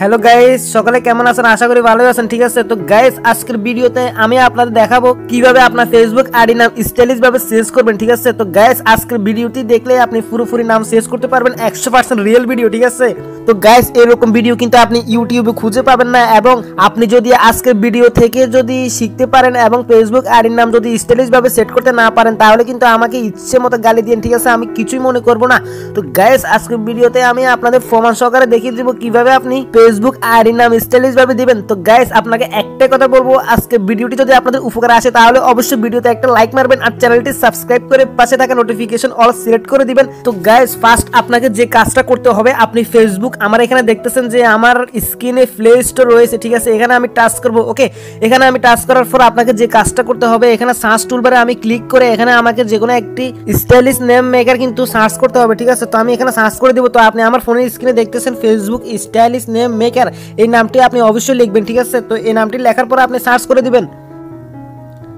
Hello guys সকালে কেমন আছেন? আশা করি ভালোই আছেন। ঠিক আছে? তো গাইস আজকের ভিডিওতে আমি আপনাদের দেখাবো কীভাবে আপনার ফেসবুক আইডি নাম স্টাইলিশ ভাবে সেভ করবেন, ঠিক আছে? তো গাইস আজকের ভিডিওটি দেখলে আপনি পুরোপুরি নাম সেভ করতে পারবেন। একশো পার্সেন্ট রিয়েল ভিডিও ঠিক আছে? তো গাইস এরকম ভিডিও কিন্তু আপনি ইউটিউবে খুঁজে পাবেন না এবং আপনি যদি আজকের ভিডিও থেকে যদি শিখতে পারেন এবং ফেসবুক আইডির নাম যদি স্টাইলিশ ভাবে সেট করতে না পারেন, তাহলে কিন্তু আমাকে ইচ্ছে মতো গালি দিন ঠিক আছে? আমি কিছুই মনে করব না। তো গাইস আজকের ভিডিওতে আমি আপনাদের প্রমাণ সহকারে দেখিয়ে দিব কীভাবে আপনি ফেসবুক আইডি নাম স্টাইলিশ ভাবে দিবেন। তো গাইস আপনাকে একটাই কথা বলব, আজকে ভিডিওটি যদি আপনাদের উপকার আসে, তাহলে অবশ্যই ভিডিওতে একটা লাইক মারবেন আর চ্যানেলটি সাবস্ক্রাইব করে পাশে থাকা নোটিফিকেশন অল সিলেক্ট করে দিবেন। তো গাইস ফার্স্ট আপনাকে যে কাজটা করতে হবে, আপনি ফেসবুক আমার এখানে দেখতেছেন যে আমার স্ক্রিনে প্লে স্টোর রয়েছে, ঠিক আছে? এখানে আমি টাচ করব ওকে এখানে আমি টাচ করার পর আপনাকে যে কাজটা করতে হবে, এখানে সার্চ টুলবারে আমি ক্লিক করে এখানে আমাকে যে কোনো একটি স্টাইলিশ নেম মেকার কিন্তু সার্চ করতে হবে, ঠিক আছে? তো আমি এখানে সার্চ করে দিব। তো আপনি আমার ফোনের স্ক্রিনে দেখতেছেন ফেসবুক স্টাইলিশ নেম মেকার এই নামটি আপনি অবশ্যই লিখবেন, ঠিক আছে? তো এই নামটি লেখার পর আপনি সার্চ করে দিবেন।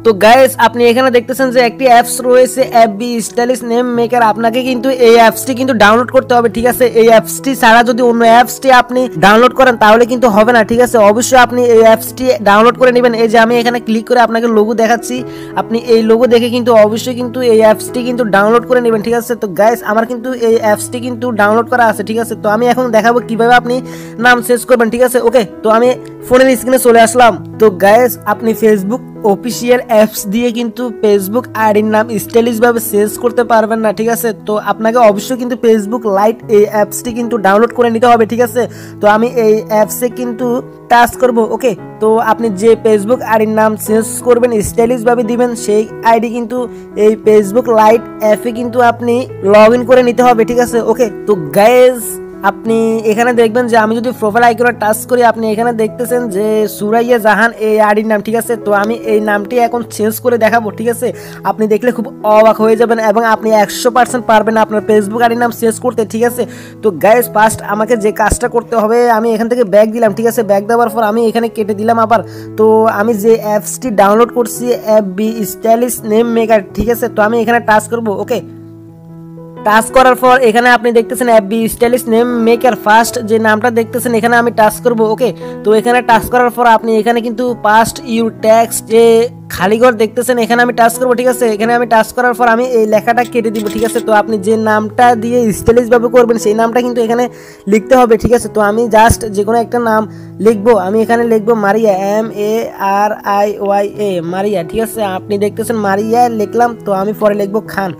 তো গাইস আপনি এখানে দেখতেছেন যে একটি অ্যাপস রয়েছে app be stylish name maker আপনাকে কিন্তু এই অ্যাপসটি কিন্তু ডাউনলোড করতে হবে, ঠিক আছে? এই অ্যাপসটি ছাড়া যদি অন্য অ্যাপসটি আপনি ডাউনলোড করেন, তাহলে কিন্তু হবে না, ঠিক আছে? অবশ্যই আপনি এই অ্যাপসটি ডাউনলোড করে নেবেন। এই যে আমি এখানে ক্লিক করে আপনাকে লোগো দেখাচ্ছি। আপনি এই লোগো দেখে কিন্তু অবশ্যই কিন্তু এই অ্যাপসটি কিন্তু ডাউনলোড করে নেবেন, ঠিক আছে? তো গাইস আমার কিন্তু এই অ্যাপসটি কিন্তু ডাউনলোড করা আছে, ঠিক আছে? তো আমি এখন দেখাবো কীভাবে আপনি নাম সেভ করবেন, ঠিক আছে? ওকে তো আমি ফোনের স্ক্রিনে চলে আসলাম। তো গাইস আপনি ফেসবুক অফিসিয়াল অ্যাপস দিয়ে কিন্তু ফেসবুক আইডির নাম স্টাইলিশ ভাবে সেভ করতে পারবেন না, ঠিক আছে? তো আপনাকে অবশ্যই কিন্তু ফেসবুক লাইট এই অ্যাপসটি কিন্তু ডাউনলোড করে নিতে হবে, ঠিক আছে? তো আমি এই অ্যাপসে কিন্তু টাচ করব ওকে তো আপনি যে ফেসবুক আইডির নাম চেঞ্জ করবেন স্টাইলিশ ভাবে দিবেন, সেই আইডি কিন্তু এই ফেসবুক লাইট অ্যাপে কিন্তু আপনি লগ করে নিতে হবে, ঠিক আছে? ওকে তো গাইজ আপনি এখানে দেখবেন যে আমি যদি প্রোফাইল আইকনে টাচ করি, আপনি এখানে দেখতেছেন যে সুরাইয়া জাহান এই আইডির নাম, ঠিক আছে? তো আমি এই নামটি এখন চেঞ্জ করে দেখাবো, ঠিক আছে? আপনি দেখলে খুব অবাক হয়ে যাবেন এবং আপনি একশো পার্সেন্ট পারবেন আপনার ফেসবুক আইডির নাম চেঞ্জ করতে, ঠিক আছে? তো গাইজ ফার্স্ট আমাকে যে কাজটা করতে হবে, আমি এখান থেকে ব্যাগ দিলাম, ঠিক আছে? ব্যাগ দেওয়ার পর আমি এখানে কেটে দিলাম আবার। তো আমি যে অ্যাপসটি ডাউনলোড করছি app be stylish name maker ঠিক আছে? তো আমি এখানে টাচ করব ওকে টাচ করার পর এখানে আপনি দেখতেছেন app be stylish name maker first যে নামটা দেখতেছেন, এখানে আমি টাচ করব ওকে তো এখানে টাচ করার পর আপনি এখানে কিন্তু পাস্ট ইউর ট্যাক্স যে খালি ঘর দেখতেছেন, এখানে আমি টাচ করব, ঠিক আছে? এখানে আমি টাচ করার পর আমি এই লেখাটা কেটে দিব, ঠিক আছে? তো আপনি যে নামটা দিয়ে স্টাইলিশ ভাবে করবেন, সেই নামটা কিন্তু এখানে লিখতে হবে, ঠিক আছে? তো আমি জাস্ট যে কোনো একটা নাম লিখব, আমি এখানে লিখব Maria M A R I Y A Maria, ঠিক আছে? আপনি দেখতেছেন মারিয়া লিখলাম, তো আমি পরে লিখব খান।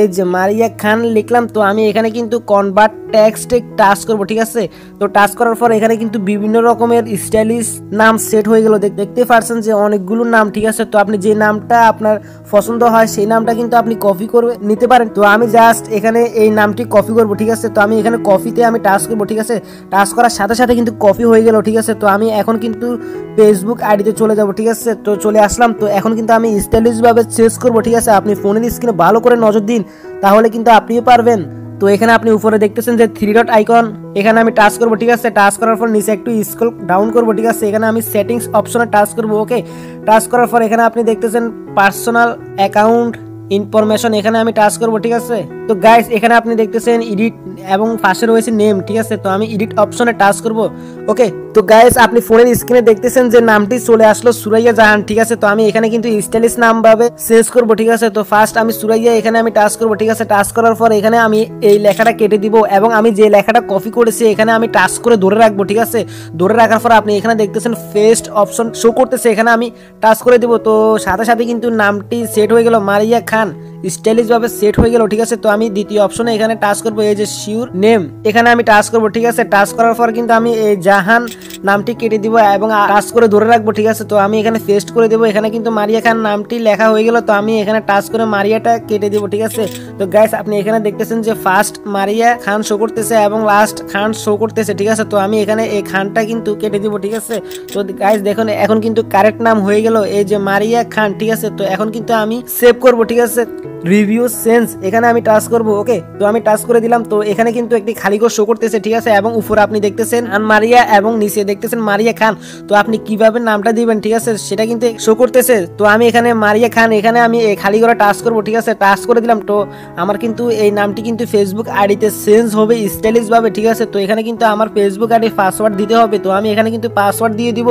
এই যে মারিয়া খান লিখলাম, তো আমি এখানে কিন্তু কনভার্ট টেক্সটে টাচ করব, ঠিক আছে? তো টাচ করার পর এখানে কিন্তু বিভিন্ন রকমের স্টাইলিশ নাম সেট হয়ে গেল। দেখতে পারছেন যে অনেকগুলো নাম, ঠিক আছে? তো আপনি যে নামটা আপনার পছন্দ হয়, সেই নামটা কিন্তু আপনি কপি করে নিতে পারেন। তো আমি জাস্ট এখানে এই নামটি কপি করব, ঠিক আছে? তো আমি এখানে কপিতে আমি টাচ করব, ঠিক আছে? টাচ করার সাথে সাথে কিন্তু কপি হয়ে গেল, ঠিক আছে? তো আমি এখন কিন্তু ফেসবুক আইডিতে চলে যাব, ঠিক আছে? তো চলে আসলাম। তো এখন কিন্তু আমি স্টাইলিশভাবে চেস করব, ঠিক আছে? আপনি ফোনের স্ক্রিনে ভালো করে নজর দিন। তাহলে কিন্তু আপনিও পারবেন। তো এখানে আপনি উপরে দেখতেছেন যে থ্রি ডট আইকন এখানে আমি টাচ করব, ঠিক আছে? টাচ করার পর নিচে একটু স্ক্রল ডাউন করব, ঠিক আছে? এখানে আমি সেটিংস অপশনে টাচ করব ওকে টাচ করার পর এখানে আপনি দেখতেছেন পার্সোনাল অ্যাকাউন্ট ইনফরমেশন এখানে আমি টাচ করব, ঠিক আছে? তো গাইস এখানে আপনি দেখতেছেন এডিট এবং পাশে রয়েছে নেম ঠিক আছে? তো আমি এডিট অপশনে টাচ করব ওকে তো গাইস আপনি ফোনের স্ক্রিনে দেখতেছেন যে নামটি চলে আসলো সুরাইয়া জাহান, ঠিক আছে? তো আমি এখানে কিন্তু স্টাইলিশ নাম ভাবে চেঞ্জ করব, ঠিক আছে? তো ফার্স্ট আমি সুরাইয়া, এখানে আমি টাচ করব, ঠিক আছে? টাচ করার পর এখানে আমি এই লেখাটা কেটে দিব এবং আমি যে লেখাটা কপি করেছি, এখানে আমি টাচ করে ধরে রাখব, ঠিক আছে? ধরে রাখার পর আপনি এখানে দেখতেছেন ফেস্ট অপশন শো করতেছে, এখানে আমি টাচ করে দিব। তো সাথে সাথে কিন্তু নামটি সেট হয়ে গেল মারিয়া খান। স্টাইলিশ ভাবে সেট হয়ে গেল, ঠিক আছে? তো আমি দ্বিতীয় অপশনে এখানে টাচ করব, এই যে শিওর নেম এখানে আমি টাচ করব, ঠিক আছে? টাচ করার পর কিন্তু আমি এই জাহান নামটি কেটে দিব এবং টাচ করে ধরে রাখব, ঠিক আছে? তো আমি এখানে পেস্ট করে দেবো। এখানে কিন্তু মারিয়া খান নামটি লেখা হয়ে গেল, তো আমি এখানে টাচ করে মারিয়াটা কেটে দিব, ঠিক আছে? তো গাইস আপনি এখানে দেখতেছেন যে ফার্স্ট মারিয়া খান শো করতেছে এবং লাস্ট খান শো করতেছে, ঠিক আছে? তো আমি এখানে এই খানটা কিন্তু কেটে দিব, ঠিক আছে? তো গাইস দেখুন, এখন কিন্তু কারেক্ট নাম হয়ে গেল, এই যে মারিয়া খান, ঠিক আছে? তো এখন কিন্তু আমি সেভ করব, ঠিক আছে? রিভিউ সেন্স এখানে আমি টাচ করব ওকে তো আমি টাচ করে দিলাম, তো এখানে কিন্তু একটি খালি ঘর শো করতেছে, ঠিক আছে? এবং উপরে আপনি দেখতেছেন আনমারিয়া এবং নিচে দেখতেছেন মারিয়া খান। তো আপনি কীভাবে নামটা দিবেন, ঠিক আছে? সেটা কিন্তু শো করতেছে। তো আমি এখানে মারিয়া খান, এখানে আমি খালি করে টাচ করব, ঠিক আছে? টাচ করে দিলাম তো আমার কিন্তু এই নামটি কিন্তু ফেসবুক আইডিতে চেঞ্জ হবে স্টাইলিশ ভাবে, ঠিক আছে? তো এখানে কিন্তু আমার ফেসবুক আইডি পাসওয়ার্ড দিতে হবে। তো আমি এখানে কিন্তু পাসওয়ার্ড দিয়ে দিব।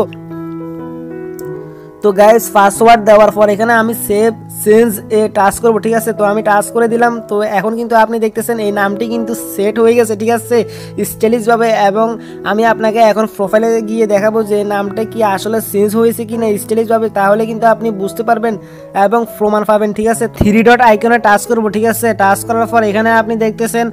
তো গাইস পাসওয়ার্ড দেওয়ার পর এখানে আমি সেভ চেঞ্জ এ টাচ করব, ঠিক আছে? তো আমি টাচ করে দিলাম। তো এখন কিন্তু আপনি দেখতেছেন, এই নামটি কিন্তু সেট হয়ে গেছে, ঠিক আছে? স্টাইলিশভাবে এবং আমি আপনাকে এখন প্রোফাইলে গিয়ে দেখাবো যে নামটা কি আসলে চেঞ্জ হয়েছে কি না স্টাইলিশভাবে তাহলে কিন্তু আপনি বুঝতে পারবেন এবং প্রমাণ পাবেন, ঠিক আছে? থ্রি ডট আইকনে টাচ করব, ঠিক আছে? টাচ করার পর এখানে আপনি দেখতেছেন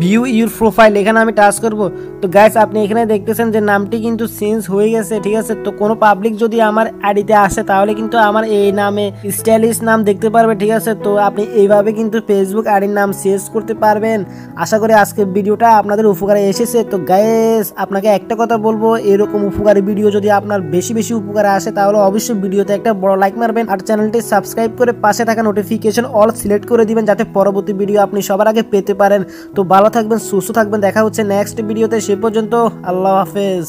ভিউ ইউর প্রোফাইল এখানে আমি টাচ করব। তো গাইস আপনি এখানে দেখতেছেন যে নামটি কিন্তু চেঞ্জ হয়ে গেছে, ঠিক আছে? তো কোনো পাবলিক যদি আমার আইডিতে আসে, তাহলে কিন্তু আমার এই নামে স্টাইলিশ নাম দেখতে পারবে, ঠিক আছে? তো আপনি এইভাবে কিন্তু ফেসবুক আইডির নাম চেঞ্জ করতে পারবেন। আশা করি আজকের ভিডিওটা আপনাদের উপকারে এসেছে। তো গাইস আপনাকে একটা কথা বলব, এরকম উপকারী ভিডিও যদি আপনার বেশি বেশি উপকারে আসে, তাহলে অবশ্যই ভিডিওতে একটা বড় লাইক মারবেন। আর চ্যানেলটি সাবস্ক্রাইব করে পাশে থাকা নোটিফিকেশন অল সিলেক্ট করে দিবেন, যাতে পরবর্তী ভিডিও আপনি সবার আগে পেতে পারেন। তো ভালো থাকবেন সুস্থ থাকবেন দেখা হচ্ছে নেক্সট ভিডিওতে সে পর্যন্ত আল্লাহ হাফেজ।